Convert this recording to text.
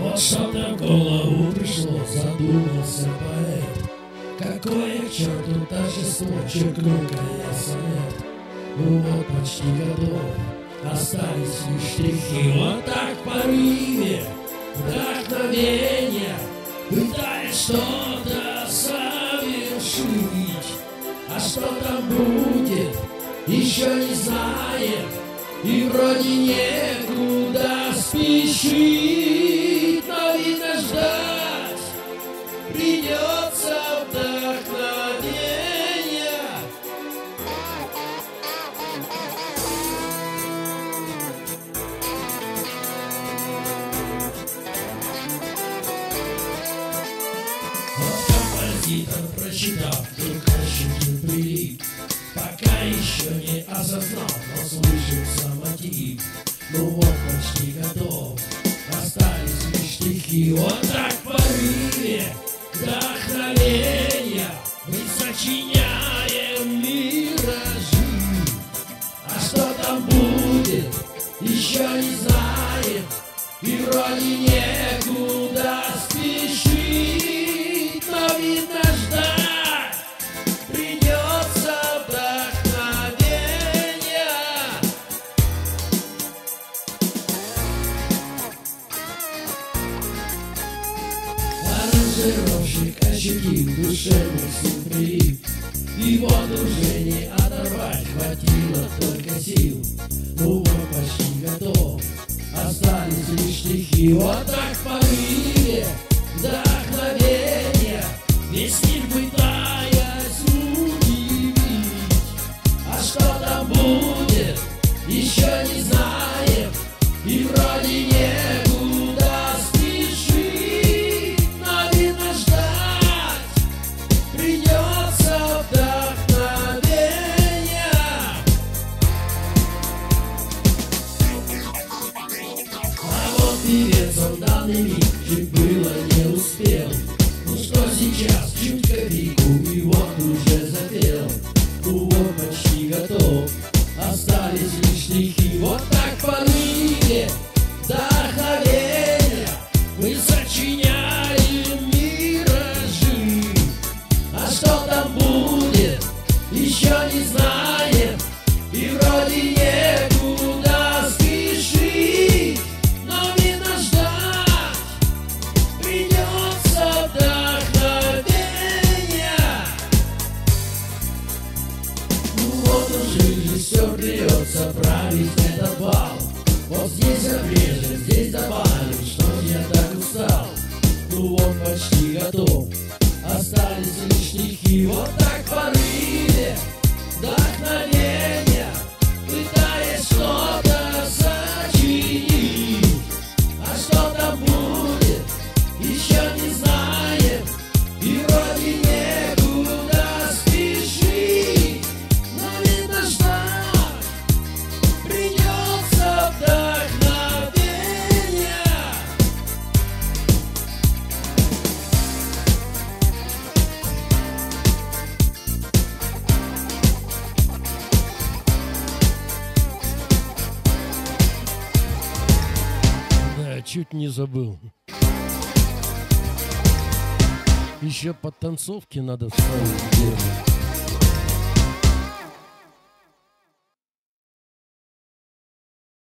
Вот что-то в голову пришло, задумался поэт. Какое к черту торжество, черкнул-ка сонет. Ну вот почти готов, остались лишь штрихи. Вот так в порыве вдохновения Пытаясь что-то совершить. А что там будет, еще не знаем, И вроде некуда спешить, композитор, прочитав, вдруг ощутил прилив, Пока еще не осознал, но слышится мотив. Ну вот почти готов, остались лишь стихи. Вот так в порыве вдохновения Мы сочиняем миражи. А что там будет, еще не знаем, И вроде некуда спешить, Аранжировщик ощутил душевный сюрприз И вот уже не оторвать хватило только сил Ну вот почти готов, остались лишь штрихи Вот так в порыве вдохновения Весь мир пытаясь удивить А что там будет, еще не знаем Ну что сейчас, чуть копейку и вот уже запел. Вот почти готов, остались лишь штрихи Вот так в порыве режиссер берется править этот бал Вот здесь обрежем, здесь добавим, что я так устал. Ну вот почти готов, остались лишь штрихи Вот чуть не забыл. Еще подтанцовки надо вставить.